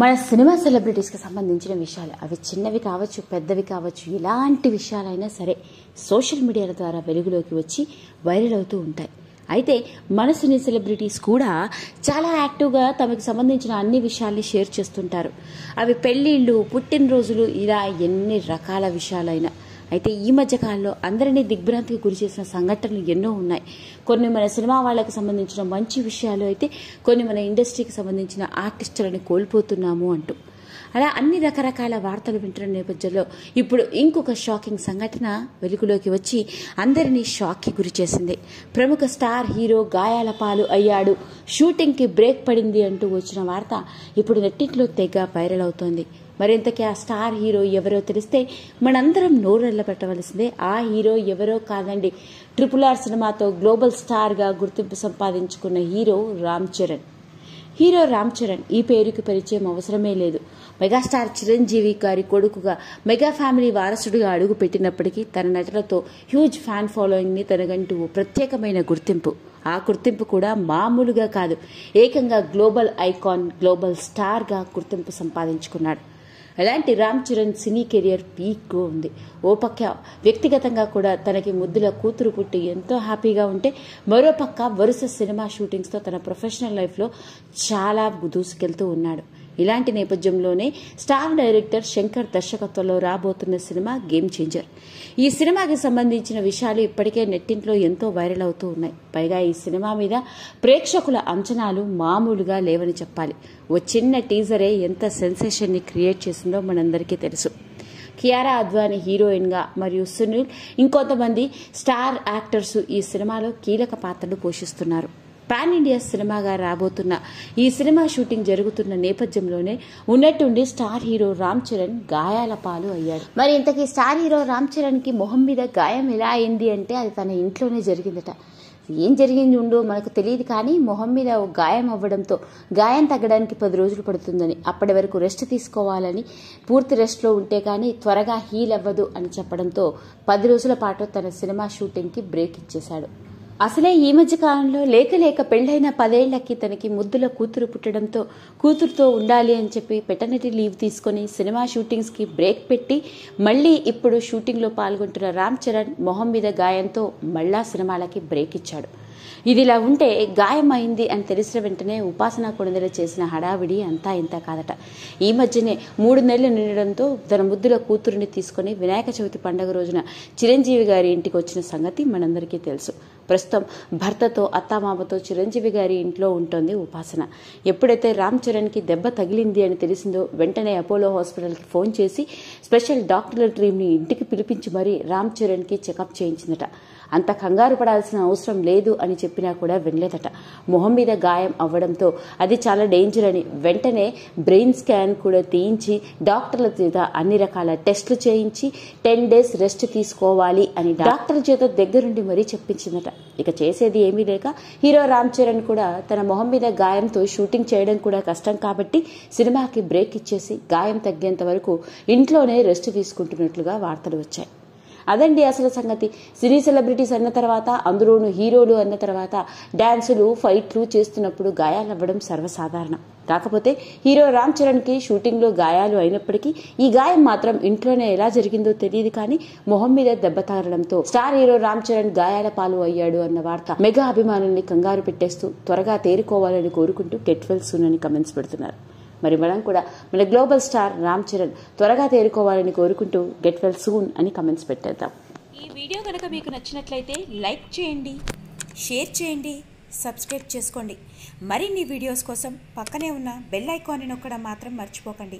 మన సినిమా సెలబ్రిటీస్కి సంబంధించిన విషయాలు అవి చిన్నవి కావచ్చు పెద్దవి కావచ్చు ఇలాంటి విషయాలైనా సరే సోషల్ మీడియాల ద్వారా వెలుగులోకి వచ్చి వైరల్ అవుతూ ఉంటాయి. అయితే మన సినీ సెలబ్రిటీస్ కూడా చాలా యాక్టివ్గా తమకు సంబంధించిన అన్ని విషయాల్ని షేర్ చేస్తుంటారు. అవి పెళ్ళిళ్ళు పుట్టినరోజులు ఇలా ఎన్ని రకాల విషయాలైనా. అయితే ఈ మధ్య కాలంలో అందరినీ దిగ్భ్రాంతికి గురి చేసిన సంఘటనలు ఎన్నో ఉన్నాయి. కొన్ని మన సినిమా వాళ్ళకి సంబంధించిన మంచి విషయాలు అయితే కొన్ని మన ఇండస్ట్రీకి సంబంధించిన ఆర్టిస్టులను కోల్పోతున్నాము అంటూ. అలా అన్ని రకరకాల వార్తలు వింటున్న నేపథ్యంలో ఇప్పుడు ఇంకొక షాకింగ్ సంఘటన వెలుగులోకి వచ్చి అందరినీ షాక్కి గురి చేసింది. ప్రముఖ స్టార్ హీరో గాయాల పాలు అయ్యాడు. షూటింగ్కి బ్రేక్ పడింది అంటూ వచ్చిన వార్త ఇప్పుడు నెట్టింట్లో తెగ వైరల్ అవుతోంది. మరింతకీ ఆ స్టార్ హీరో ఎవరో తెలిస్తే మనందరం నోరెళ్ళ పెట్టవలసిందే. ఆ హీరో ఎవరో కాదండి. ట్రిపుల్ ఆర్ సినిమాతో గ్లోబల్ స్టార్గా గుర్తింపు సంపాదించుకున్న హీరో రామ్ చరణ్. హీరో రామ్ చరణ్ ఈ పేరుకి పరిచయం అవసరమే లేదు. మెగాస్టార్ చిరంజీవి గారి కొడుకుగా మెగా ఫ్యామిలీ వారసుడిగా అడుగు పెట్టినప్పటికీ తన నటనతో హ్యూజ్ ఫ్యాన్ ఫాలోయింగ్ని తనగంటూ ఓ ప్రత్యేకమైన గుర్తింపు. ఆ గుర్తింపు కూడా మామూలుగా కాదు. ఏకంగా గ్లోబల్ ఐకాన్ గ్లోబల్ స్టార్గా గుర్తింపు సంపాదించుకున్నాడు. అలాంటి రామ్ చరణ్ సినీ కెరియర్ పీక్గా ఉంది. ఓ పక్క వ్యక్తిగతంగా కూడా తనకి ముద్దుల కూతురు పుట్టి ఎంతో హ్యాపీగా ఉంటే మరో పక్క వరుస సినిమా షూటింగ్స్తో తన ప్రొఫెషనల్ లైఫ్లో చాలా దూసుకెళ్తూ ఉన్నాడు. ఇలాంటి నేపథ్యంలోనే స్టార్ డైరెక్టర్ శంకర్ దర్శకత్వంలో రాబోతున్న సినిమా గేమ్ చేంజర్. ఈ సినిమాకి సంబంధించిన విషయాలు ఇప్పటికే నెట్టింట్లో ఎంతో వైరల్ అవుతూ ఉన్నాయి. పైగా ఈ సినిమా మీద ప్రేక్షకుల అంచనాలు మామూలుగా లేవని చెప్పాలి. ఓ చిన్న టీజరే ఎంత సెన్సేషన్ని క్రియేట్ చేసిందో మనందరికీ తెలుసు. కియారా అద్వాని హీరోయిన్గా మరియు సునీల్ ఇంకొంతమంది స్టార్ యాక్టర్స్ ఈ సినిమాలో కీలక పాత్రలు పోషిస్తున్నారు. పాన్ ఇండియా సినిమాగా రాబోతున్న ఈ సినిమా షూటింగ్ జరుగుతున్న నేపథ్యంలోనే ఉన్నట్టుండి స్టార్ హీరో రామ్ చరణ్ గాయాల పాలు అయ్యాడు. మరి ఇంతకీ స్టార్ హీరో రామ్ చరణ్కి మొహం మీద గాయం ఎలా అయింది అంటే అది తన ఇంట్లోనే జరిగిందట. ఏం జరిగింది ఉందో మనకు తెలియదు కానీ మొహం మీద ఓ గాయం అవ్వడంతో గాయం తగ్గడానికి పది రోజులు పడుతుందని అప్పటి వరకు రెస్ట్ తీసుకోవాలని పూర్తి రెస్ట్లో ఉంటే కానీ త్వరగా హీల్ అవ్వదు అని చెప్పడంతో పది రోజుల పాటు తన సినిమా షూటింగ్కి బ్రేక్ ఇచ్చేశాడు. అసలే ఈ మధ్య కాలంలో లేక లేక పెళ్ళైన పదేళ్ళకి తనకి ముద్దుల కూతురు పుట్టడంతో కూతురుతో ఉండాలి అని చెప్పి పెటర్నిటీ లీవ్ తీసుకొని సినిమా షూటింగ్స్కి బ్రేక్ పెట్టి మళ్ళీ ఇప్పుడు షూటింగ్లో పాల్గొంటున్న రామ్ చరణ్ మొహం మీద గాయంతో మళ్ళా సినిమాలకి బ్రేక్ ఇచ్చాడు. ఇదిలా ఉంటే గాయం అయింది అని తెలిసిన వెంటనే ఉపాసన కొణిదెల చేసిన హడావిడి అంతా ఇంత కాదట. ఈ మధ్యనే మూడు నెలలు నిండడంతో తన ముద్దుల కూతురుని తీసుకొని వినాయక చవితి పండుగ రోజున చిరంజీవి గారి ఇంటికి వచ్చిన సంగతి మనందరికీ తెలుసు. ప్రస్తుతం భర్తతో అత్తామామతో చిరంజీవి గారి ఇంట్లో ఉంటుంది ఉపాసన. ఎప్పుడైతే రామ్ చరణ్కి దెబ్బ తగిలింది అని తెలిసిందో వెంటనే అపోలో హాస్పిటల్కి ఫోన్ చేసి స్పెషల్ డాక్టర్ల టీమ్ని ఇంటికి పిలిపించి మరీ రామ్ చరణ్కి చెకప్ చేయించిందట. అంత కంగారు పడాల్సిన అవసరం లేదు అని చెప్పినా కూడా వినలేదట. మొహం మీద గాయం అవ్వడంతో అది చాలా డేంజర్ అని వెంటనే బ్రెయిన్ స్కాన్ కూడా తీయించి డాక్టర్ల చేత అన్ని రకాల టెస్టులు చేయించి టెన్ డేస్ రెస్ట్ తీసుకోవాలి అని డాక్టర్ల చేత దగ్గరుండి మరీ చెప్పించిందట. ఇక చేసేది ఏమీ లేక హీరో రామ్ చరణ్ కూడా తన మొహం మీద గాయంతో షూటింగ్ చేయడం కూడా కష్టం కాబట్టి సినిమాకి బ్రేక్ ఇచ్చేసి గాయం తగ్గేంత వరకు ఇంట్లోనే రెస్ట్ తీసుకుంటున్నట్లుగా వార్తలు వచ్చాయి. అదండి అసలు సంగతి. సినీ సెలబ్రిటీస్ అన్న తర్వాత అందులోనూ హీరోలు అన్న తర్వాత డాన్సులు ఫైట్లు చేస్తున్నప్పుడు గాయాలు అవ్వడం సర్వసాధారణం. కాకపోతే హీరో రామ్ చరణ్కి షూటింగ్లో గాయాలు అయినప్పటికీ ఈ గాయం మాత్రం ఇంట్లోనే ఎలా జరిగిందో తెలియదు కానీ మొహం మీద దెబ్బ తాగడంతో స్టార్ హీరో రామ్ చరణ్ గాయాల పాలు అయ్యాడు అన్న వార్త మెగా అభిమానుల్ని కంగారు పెట్టేస్తూ త్వరగా తేరుకోవాలని కోరుకుంటూ గెట్ వెల్ సూన్ అని కమెంట్స్ పెడుతున్నారు. మరి మనం కూడా. మన గ్లోబల్ స్టార్ రామ్ చరణ్ త్వరగా తేరుకోవాలని కోరుకుంటూ గెట్ వెల్ సూన్ అని కమెంట్స్ పెట్టేద్దాం. ఈ వీడియో కనుక మీకు నచ్చినట్లయితే లైక్ చేయండి షేర్ చేయండి సబ్స్క్రైబ్ చేసుకోండి. మరిన్ని వీడియోస్ కోసం పక్కనే ఉన్న బెల్ ఐకాన్ని నొక్కడం మాత్రం మర్చిపోకండి.